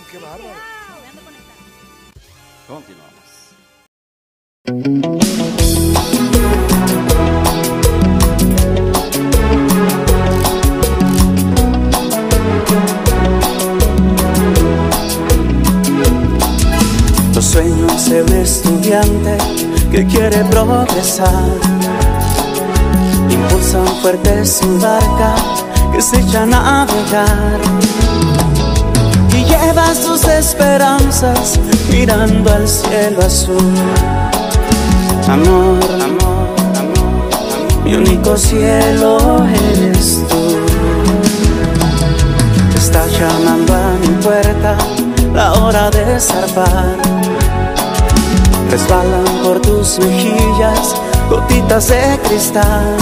cabrón, qué bárbaro. Continuamos. Estudiante que quiere progresar impulsan fuerte su barca que se echa a navegar y lleva sus esperanzas mirando al cielo azul. Amor, amor, amor, mi único cielo eres tú. Está llamando a mi puerta la hora de zarpar. Resbalan por tus mejillas gotitas de cristal.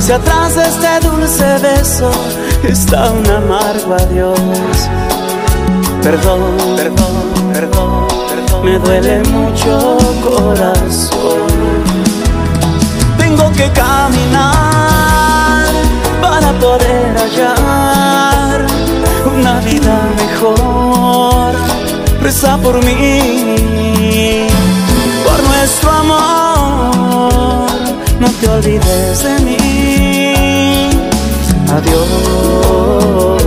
Si atrás de este dulce beso está un amargo adiós. Perdón, perdón, perdón, perdón. Me duele mucho corazón. Tengo que caminar para poder hallar una vida mejor. Reza por mí, por nuestro amor. No te olvides de mí. Adiós. Tus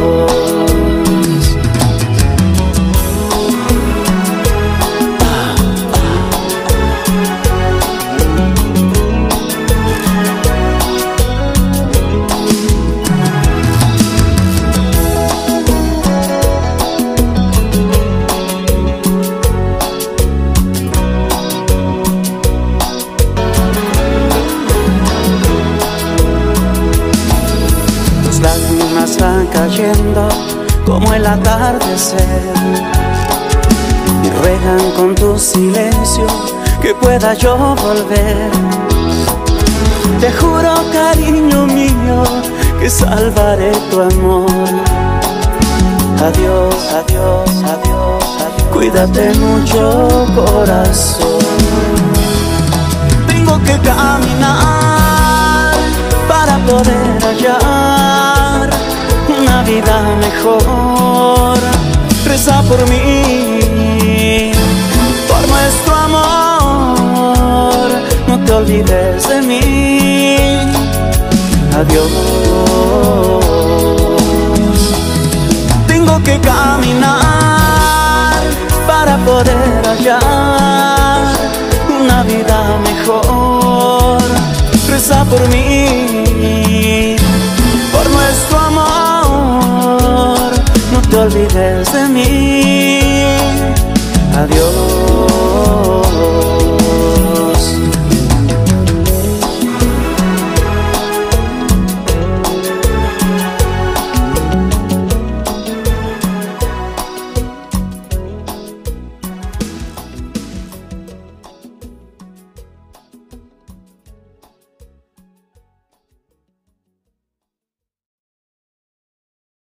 cayendo como el atardecer y ruegan con tu silencio que pueda yo volver. Te juro, cariño mío, que salvaré tu amor. Adiós, adiós, adiós, adiós. Cuídate mucho, corazón. Tengo que caminar mejor. Reza por mí, por nuestro amor. No te olvides de mí. Adiós. Tengo que caminar para poder hallar una vida mejor. Reza por mí, olvides de mí. Adiós.